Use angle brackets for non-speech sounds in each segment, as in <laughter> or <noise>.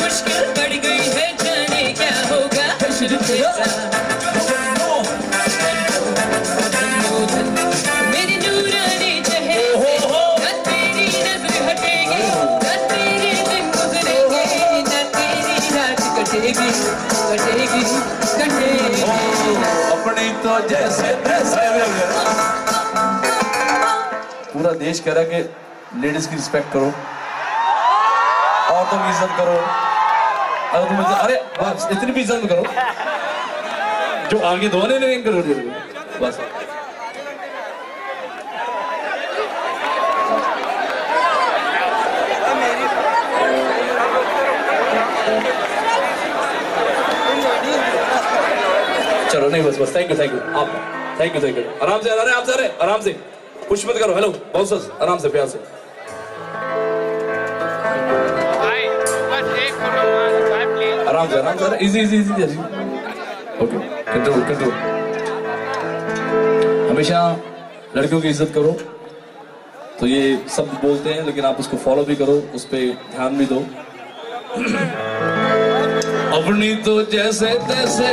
مشکل بڑھ گئی ہے جانے کیا ہوگا حشر تیرا تو جیسے تیسے بھی پورا دیش کہہ رہا کہ لیڈیز کی رسپیکٹ کرو، عورتوں کی عزت کرو۔ اگر تم عزت ارے، بس، اتنی بھی عزت کرو۔ جو آگے دھونے نہیں کرو بس۔ چلو نہیں بس بس تھینک یو تھینک یو آپ تھینک یو تھینک یو آرام سے آرام سے آرام سے کچھ مت کرو ہیلو بہت سس آرام سے پیار سے۔ آرام سے آرام سے easy easy easy easy okay control control ہمیشہ لڑکیوں کی عزت کرو۔ تو یہ سب بولتے ہیں لیکن آپ اس کو فالو بھی کرو اس پہ دھیان بھی دو۔ <clears throat> اپنی تو جیسے تیسے۔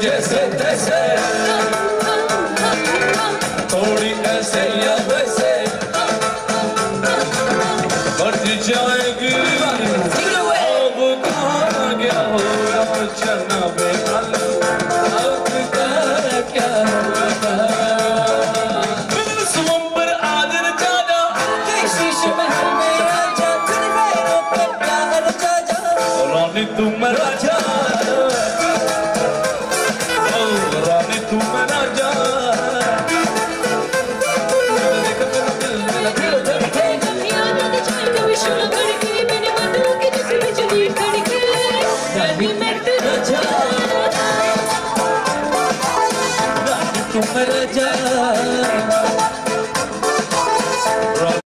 جیسے تیسے تھوڑی ایسے یا ویسے بڑھ جائے گی۔ اب کہاں گیا ہوگا جناب اب کہاں کیا ہوگا آدر جانا راجہ دن رانی تم راجہ تم رجا